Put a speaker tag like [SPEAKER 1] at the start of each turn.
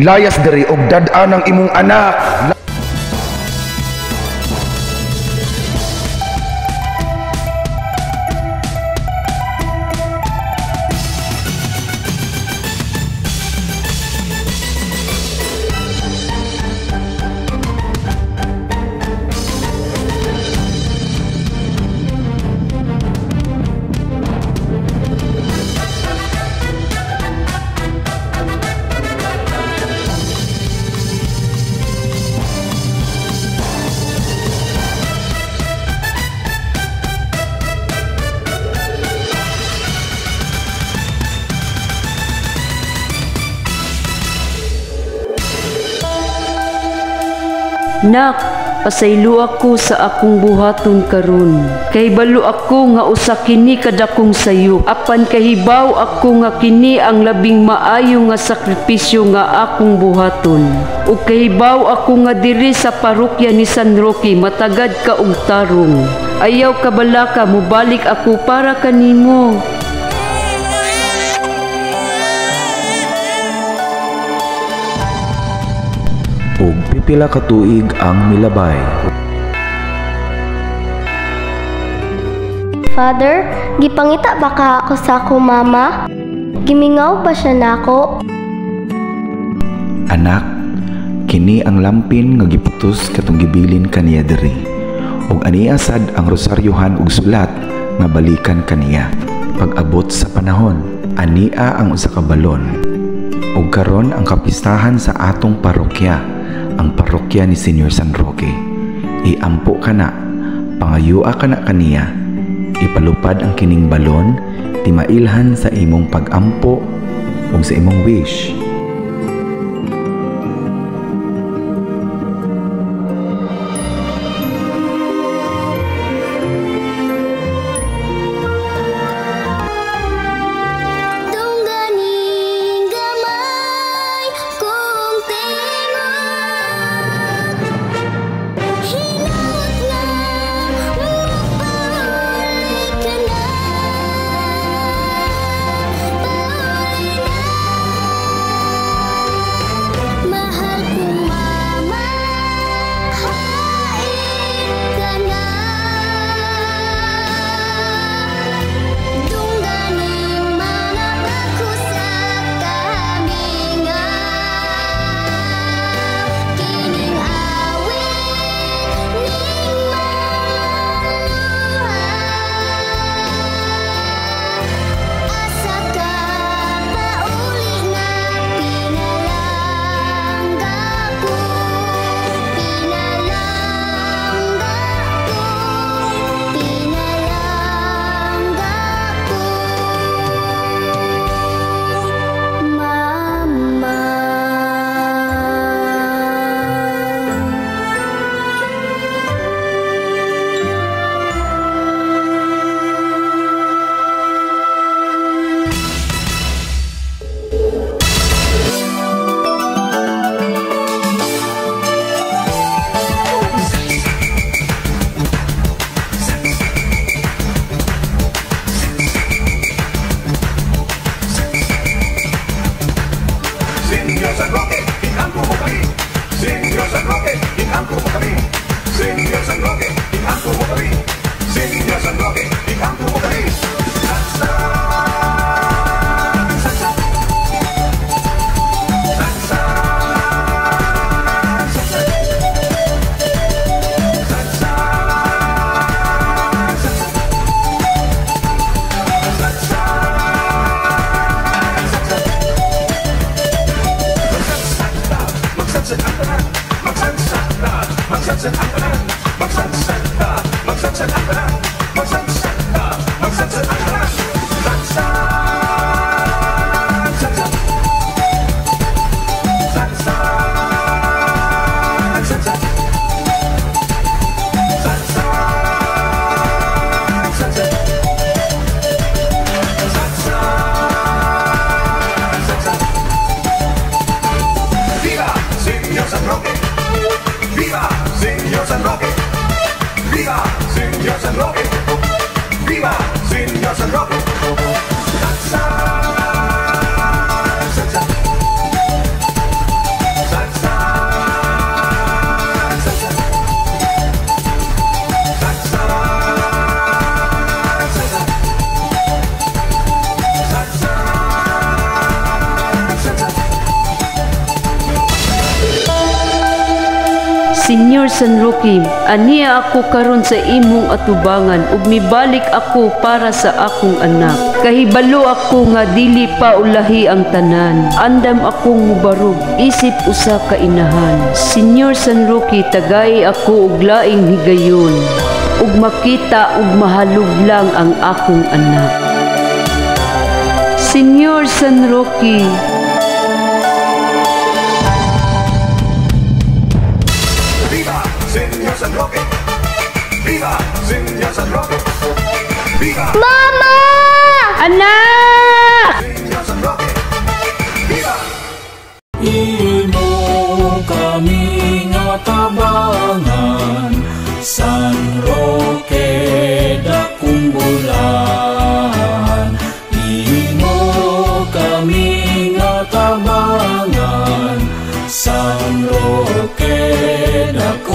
[SPEAKER 1] Layas diri og dad-an ang imong anak.
[SPEAKER 2] Nak, pasaylo ako sa akong buhaton karon. Kay balo ako nga usa kini kadakong sayo. Apan kahibaw ako nga kini ang labing maayo nga sakripisyo nga akong buhaton. Ug kahibaw ako nga diri sa parokya ni San Roque matagad ka og tarong. Ayaw kabalaka mubalik ako para kanimo.
[SPEAKER 3] Ug pipila ka tuig ang milabay.
[SPEAKER 4] Father, gipangita ba ka ako sa akong mama? Gimingaw ba siya nako?
[SPEAKER 3] Anak, kini ang lampin nga giputos katong gibilin kaniya diri. Ug aniya sad ang rosaryohan ug sulat nga balikan kaniya. Pag-abot sa panahon, ania ang usa ka balon. Ug karon ang kapistahan sa atong parokya, ang parokya ni Senyor San Roque. Iampo ka na, pangayua ka na kaniya, ipalupad ang kining balon, timailhan sa imong pag-ampo ug sa imong wish.
[SPEAKER 5] 你看不黑，山上，山上，山上，山上，山上，山上，山上，山上，山上。
[SPEAKER 2] Senyor San Roque, aniya ako karon sa imong atubangan ug mibalik ako para sa akong anak. Kahibalo ako nga dili pa ulahi ang tanan. Andam akong mubarog isip usa ka inahan. Senyor San Roque, tagay ako og laing higayon ug makita ug mahalog lang ang akong anak. Senyor San
[SPEAKER 4] Mama!
[SPEAKER 2] Anak!
[SPEAKER 5] Señor San Roque. Viva
[SPEAKER 6] Imo kami nga tabangan San Roque dakong bulan Imo kami nga tabangan San Roque dakong